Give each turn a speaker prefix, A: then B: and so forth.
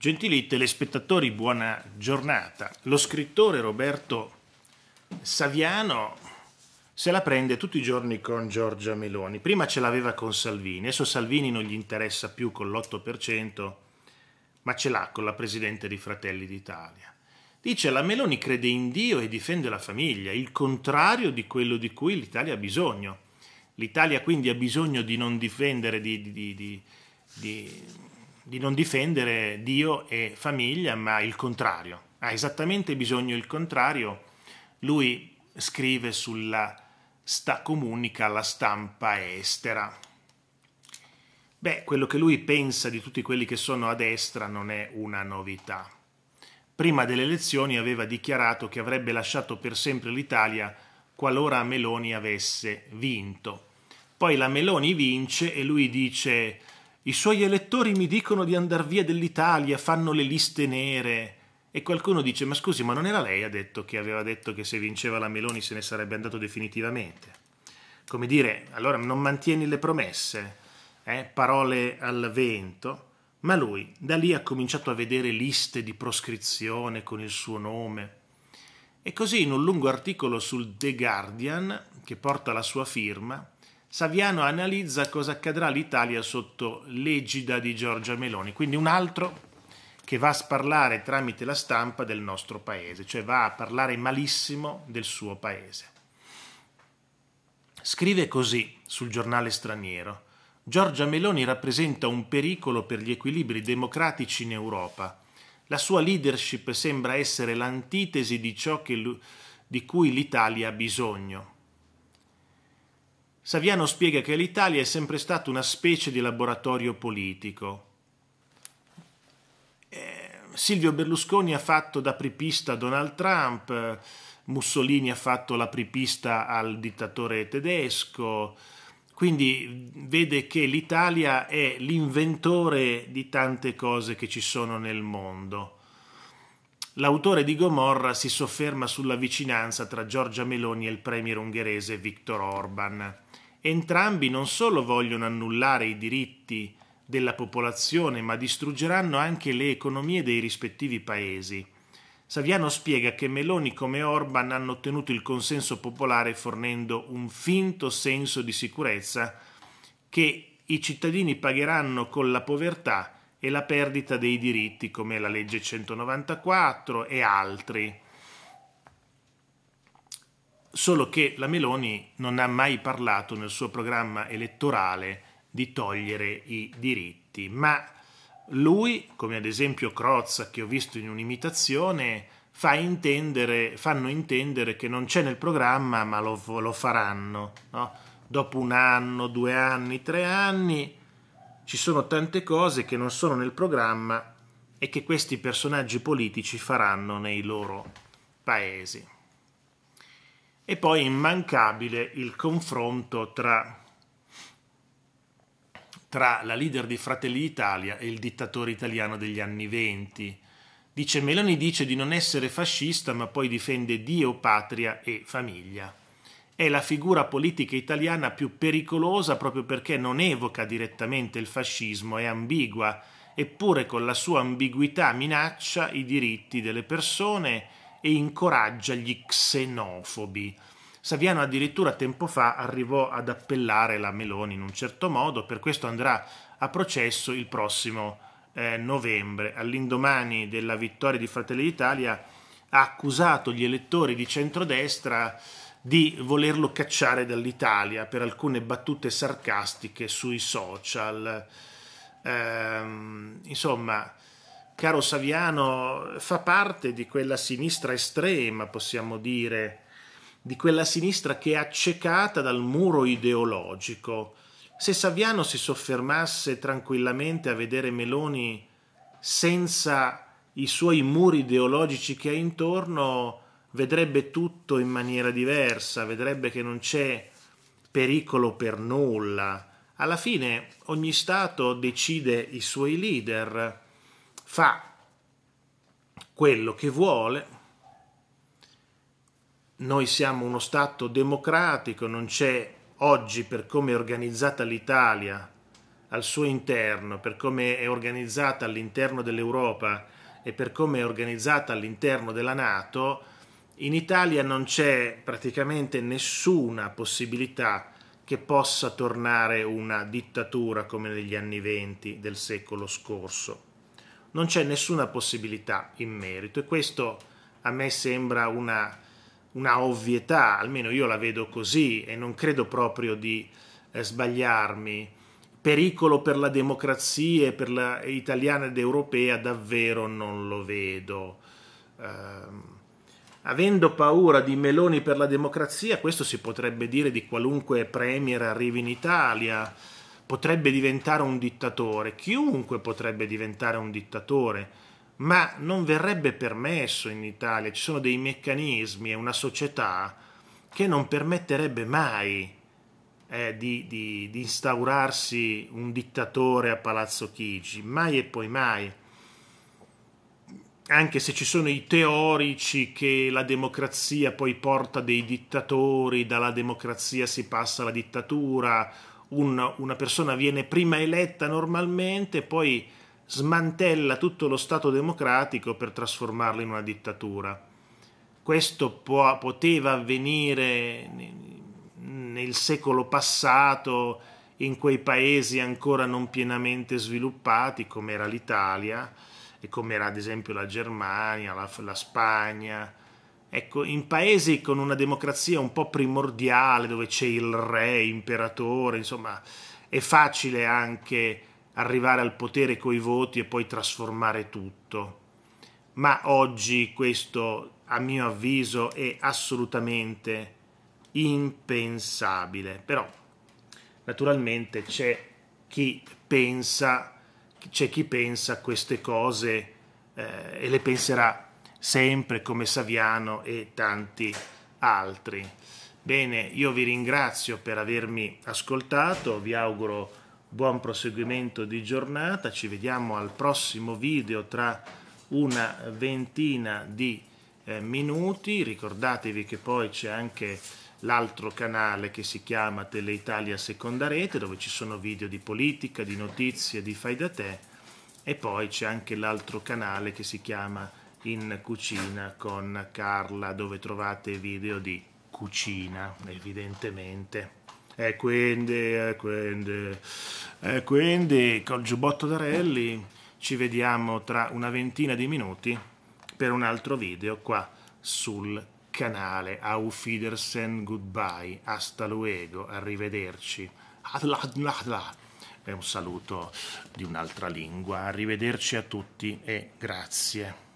A: Gentili telespettatori, buona giornata. Lo scrittore Roberto Saviano se la prende tutti i giorni con Giorgia Meloni. Prima ce l'aveva con Salvini, adesso Salvini non gli interessa più con l'8%, ma ce l'ha con la Presidente di Fratelli d'Italia. Dice la Meloni crede in Dio e difende la famiglia, il contrario di quello di cui l'Italia ha bisogno. L'Italia quindi ha bisogno di non difendere, di, di, di, di di non difendere Dio e famiglia, ma il contrario. Ha esattamente bisogno il contrario. Lui scrive sulla sta, comunica alla stampa estera. Beh, quello che lui pensa di tutti quelli che sono a destra non è una novità. Prima delle elezioni aveva dichiarato che avrebbe lasciato per sempre l'Italia qualora Meloni avesse vinto. Poi la Meloni vince e lui dice i suoi elettori mi dicono di andar via dell'Italia, fanno le liste nere. E qualcuno dice, ma scusi, ma non era lei detto che aveva detto che se vinceva la Meloni se ne sarebbe andato definitivamente? Come dire, allora non mantieni le promesse, eh? parole al vento. Ma lui da lì ha cominciato a vedere liste di proscrizione con il suo nome. E così in un lungo articolo sul The Guardian, che porta la sua firma, Saviano analizza cosa accadrà all'Italia sotto l'egida di Giorgia Meloni, quindi un altro che va a sparlare tramite la stampa del nostro paese, cioè va a parlare malissimo del suo paese. Scrive così sul giornale straniero. Giorgia Meloni rappresenta un pericolo per gli equilibri democratici in Europa. La sua leadership sembra essere l'antitesi di ciò che, di cui l'Italia ha bisogno. Saviano spiega che l'Italia è sempre stata una specie di laboratorio politico. Eh, Silvio Berlusconi ha fatto da pripista a Donald Trump, Mussolini ha fatto la pripista al dittatore tedesco, quindi vede che l'Italia è l'inventore di tante cose che ci sono nel mondo. L'autore di Gomorra si sofferma sulla vicinanza tra Giorgia Meloni e il premier ungherese Viktor Orban. Entrambi non solo vogliono annullare i diritti della popolazione, ma distruggeranno anche le economie dei rispettivi paesi. Saviano spiega che Meloni come Orban hanno ottenuto il consenso popolare fornendo un finto senso di sicurezza che i cittadini pagheranno con la povertà e la perdita dei diritti come la legge 194 e altri solo che la Meloni non ha mai parlato nel suo programma elettorale di togliere i diritti, ma lui, come ad esempio Crozza che ho visto in un'imitazione, fa intendere, fanno intendere che non c'è nel programma ma lo, lo faranno. No? Dopo un anno, due anni, tre anni, ci sono tante cose che non sono nel programma e che questi personaggi politici faranno nei loro paesi. E poi immancabile il confronto tra, tra la leader di Fratelli d'Italia e il dittatore italiano degli anni venti. Dice Meloni dice di non essere fascista ma poi difende Dio, patria e famiglia. È la figura politica italiana più pericolosa proprio perché non evoca direttamente il fascismo, è ambigua, eppure con la sua ambiguità minaccia i diritti delle persone e incoraggia gli xenofobi. Saviano addirittura tempo fa arrivò ad appellare la Meloni in un certo modo, per questo andrà a processo il prossimo eh, novembre. All'indomani della vittoria di Fratelli d'Italia ha accusato gli elettori di centrodestra di volerlo cacciare dall'Italia per alcune battute sarcastiche sui social. Ehm, insomma, caro Saviano, fa parte di quella sinistra estrema, possiamo dire, di quella sinistra che è accecata dal muro ideologico. Se Saviano si soffermasse tranquillamente a vedere Meloni senza i suoi muri ideologici che ha intorno, vedrebbe tutto in maniera diversa, vedrebbe che non c'è pericolo per nulla. Alla fine ogni Stato decide i suoi leader fa quello che vuole. Noi siamo uno Stato democratico, non c'è oggi per come è organizzata l'Italia al suo interno, per come è organizzata all'interno dell'Europa e per come è organizzata all'interno della Nato, in Italia non c'è praticamente nessuna possibilità che possa tornare una dittatura come negli anni venti del secolo scorso. Non c'è nessuna possibilità in merito e questo a me sembra una, una ovvietà, almeno io la vedo così e non credo proprio di eh, sbagliarmi. Pericolo per la democrazia e per la italiana ed europea davvero non lo vedo. Eh, avendo paura di Meloni per la democrazia, questo si potrebbe dire di qualunque premier arrivi in Italia, potrebbe diventare un dittatore, chiunque potrebbe diventare un dittatore, ma non verrebbe permesso in Italia, ci sono dei meccanismi e una società che non permetterebbe mai eh, di, di, di instaurarsi un dittatore a Palazzo Chigi, mai e poi mai. Anche se ci sono i teorici che la democrazia poi porta dei dittatori, dalla democrazia si passa alla dittatura, un, una persona viene prima eletta normalmente, poi smantella tutto lo Stato democratico per trasformarlo in una dittatura. Questo può, poteva avvenire nel secolo passato in quei paesi ancora non pienamente sviluppati come era l'Italia, e come era ad esempio la Germania, la, la Spagna. Ecco, in paesi con una democrazia un po' primordiale, dove c'è il re, imperatore, insomma, è facile anche arrivare al potere coi voti e poi trasformare tutto. Ma oggi questo, a mio avviso, è assolutamente impensabile. Però, naturalmente, c'è chi pensa c'è chi pensa queste cose eh, e le penserà sempre come Saviano e tanti altri. Bene, io vi ringrazio per avermi ascoltato, vi auguro buon proseguimento di giornata, ci vediamo al prossimo video tra una ventina di eh, minuti, ricordatevi che poi c'è anche l'altro canale che si chiama Teleitalia Seconda Rete dove ci sono video di politica, di notizie, di fai da te e poi c'è anche l'altro canale che si chiama In Cucina con Carla dove trovate video di cucina evidentemente. E quindi, e quindi, e quindi col giubbotto d'Arelli ci vediamo tra una ventina di minuti per un altro video qua sul canale. Auf Wiedersehen, goodbye, hasta luego, arrivederci. È un saluto di un'altra lingua. Arrivederci a tutti e grazie.